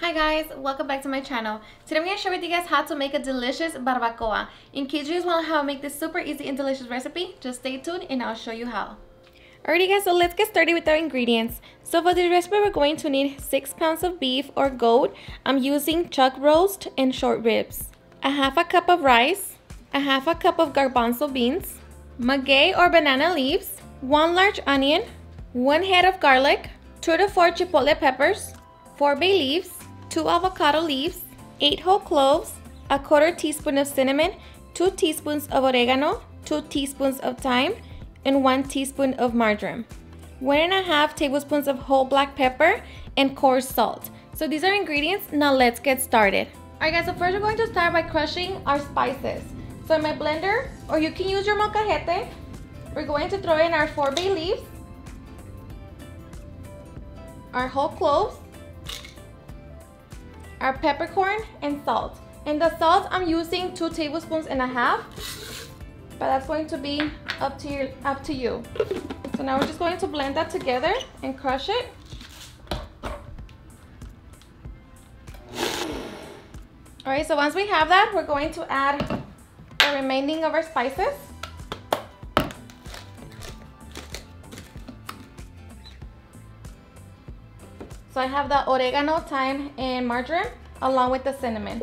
Hi guys, welcome back to my channel. Today I'm going to share with you guys how to make a delicious barbacoa. In case you just want to how to make this super easy and delicious recipe, just stay tuned and I'll show you how. Alrighty guys, so let's get started with our ingredients. So for this recipe, we're going to need 6 pounds of beef or goat. I'm using chuck roast and short ribs. A half a cup of rice, a half a cup of garbanzo beans, maguey or banana leaves, 1 large onion, 1 head of garlic, 2 to 4 chipotle peppers, 4 bay leaves, 2 avocado leaves, 8 whole cloves, a quarter teaspoon of cinnamon, 2 teaspoons of oregano, 2 teaspoons of thyme, and 1 teaspoon of marjoram. 1 and a half tablespoons of whole black pepper and coarse salt. So these are ingredients, now let's get started. Alright guys, so first we're going to start by crushing our spices. So in my blender, or you can use your molcajete, we're going to throw in our 4 bay leaves, our whole cloves, our peppercorn and salt. And the salt I'm using two tablespoons and a half, but that's going to be up to you. Up to you. So now we're just going to blend that together and crush it. All right, so once we have that, we're going to add the remaining of our spices. So I have the oregano, thyme, and marjoram along with the cinnamon.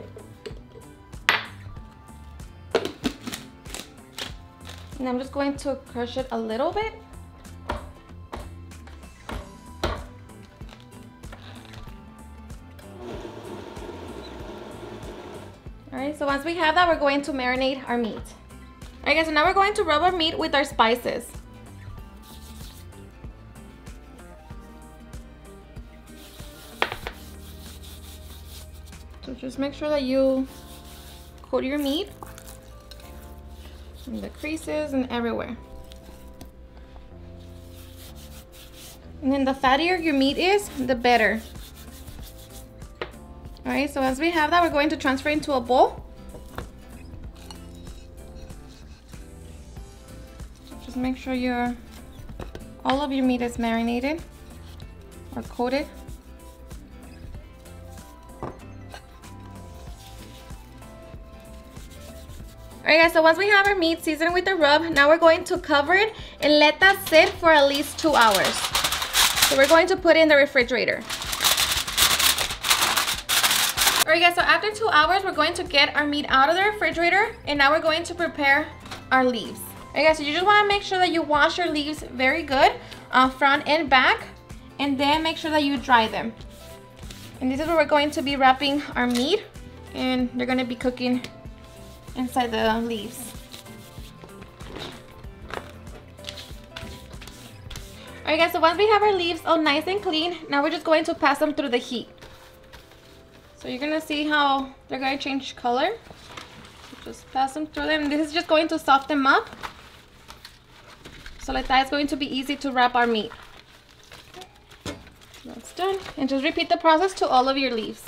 And I'm just going to crush it a little bit. Alright, so once we have that, we're going to marinate our meat. Alright guys, so now we're going to rub our meat with our spices. Just make sure that you coat your meat in the creases and everywhere. And then the fattier your meat is, the better. All right, so as we have that, we're going to transfer into a bowl. Just make sure your all of your meat is marinated or coated. Alright guys, so once we have our meat seasoned with the rub, now we're going to cover it and let that sit for at least two hours. So we're going to put it in the refrigerator. Alright guys, so after two hours, we're going to get our meat out of the refrigerator and now we're going to prepare our leaves. Alright guys, so you just want to make sure that you wash your leaves very good, uh, front and back, and then make sure that you dry them. And this is where we're going to be wrapping our meat and they're going to be cooking inside the leaves. Alright guys, so once we have our leaves all nice and clean, now we're just going to pass them through the heat. So you're gonna see how they're gonna change color. Just pass them through them. This is just going to soften them up. So like that, it's going to be easy to wrap our meat. That's done. And just repeat the process to all of your leaves.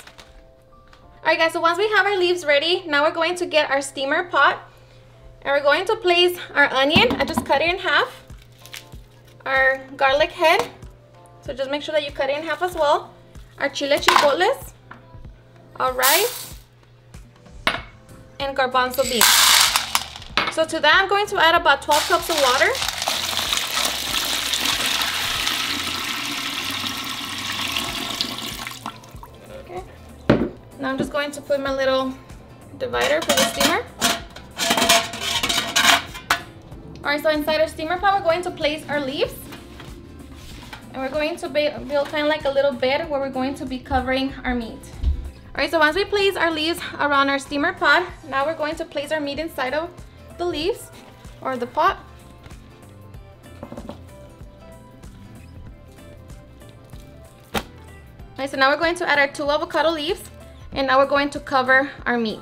Alright guys, so once we have our leaves ready, now we're going to get our steamer pot. And we're going to place our onion. I just cut it in half. Our garlic head. So just make sure that you cut it in half as well. Our chile chipotles. Our rice. And garbanzo beans. So to that, I'm going to add about 12 cups of water. Now I'm just going to put my little divider for the steamer. Alright, so inside our steamer pot, we're going to place our leaves. And we're going to build kind of like a little bed where we're going to be covering our meat. Alright, so once we place our leaves around our steamer pot, now we're going to place our meat inside of the leaves or the pot. Alright, so now we're going to add our two avocado leaves. And now we're going to cover our meat.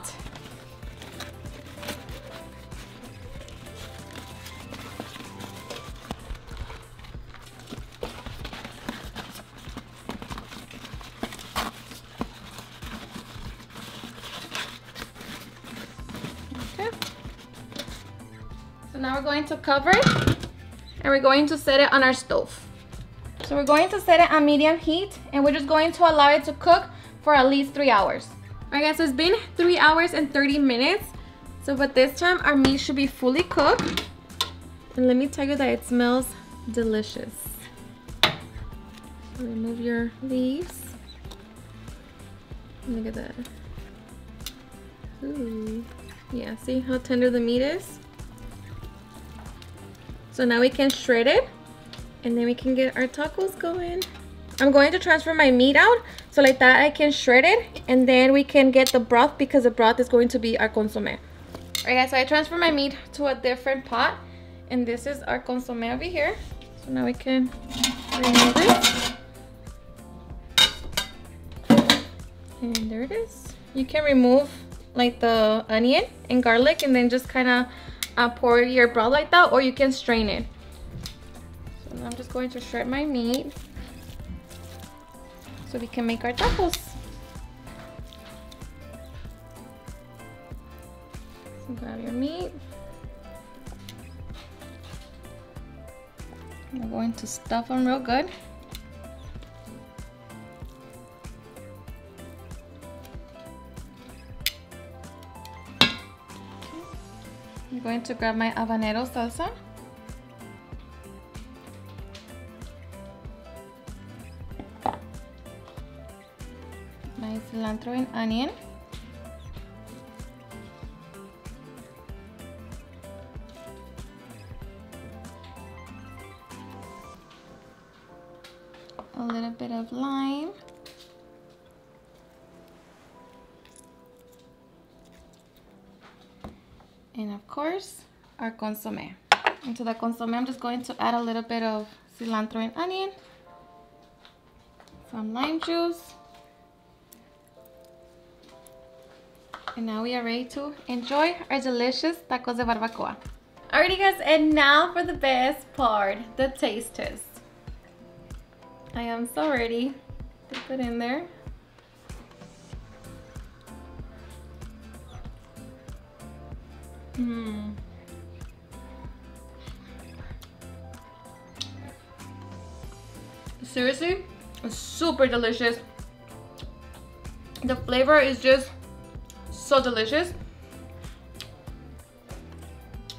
Okay. So now we're going to cover it and we're going to set it on our stove. So we're going to set it on medium heat and we're just going to allow it to cook for at least three hours. Alright guys, so it's been three hours and 30 minutes. So but this time our meat should be fully cooked. And let me tell you that it smells delicious. Remove your leaves. Look at that. Ooh. Yeah, see how tender the meat is? So now we can shred it and then we can get our tacos going. I'm going to transfer my meat out so like that I can shred it and then we can get the broth because the broth is going to be our consomme. Alright guys, so I transfer my meat to a different pot and this is our consomme over here. So now we can remove it. And there it is. You can remove like the onion and garlic and then just kind of uh, pour your broth like that or you can strain it. So I'm just going to shred my meat so we can make our tacos. So grab your meat. We're going to stuff them real good. I'm going to grab my habanero salsa. Cilantro and onion. A little bit of lime. and of course our consomme. Into the consomme I'm just going to add a little bit of cilantro and onion, some lime juice, and now we are ready to enjoy our delicious tacos de barbacoa. Alrighty guys, and now for the best part, the taste test. I am so ready to put in there. Hmm. Seriously, it's super delicious. The flavor is just so delicious.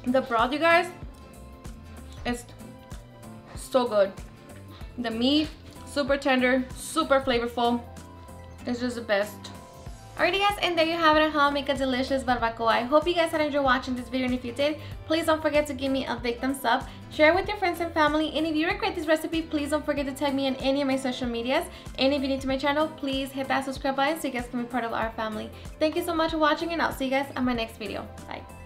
The broth, you guys, is so good. The meat, super tender, super flavorful. It's just the best. Alrighty guys, and there you have it on how to make a delicious barbacoa. I hope you guys had enjoyed watching this video and if you did, please don't forget to give me a big thumbs up, share it with your friends and family, and if you regret this recipe, please don't forget to tag me on any of my social medias. And if you're new to my channel, please hit that subscribe button so you guys can be part of our family. Thank you so much for watching and I'll see you guys on my next video. Bye.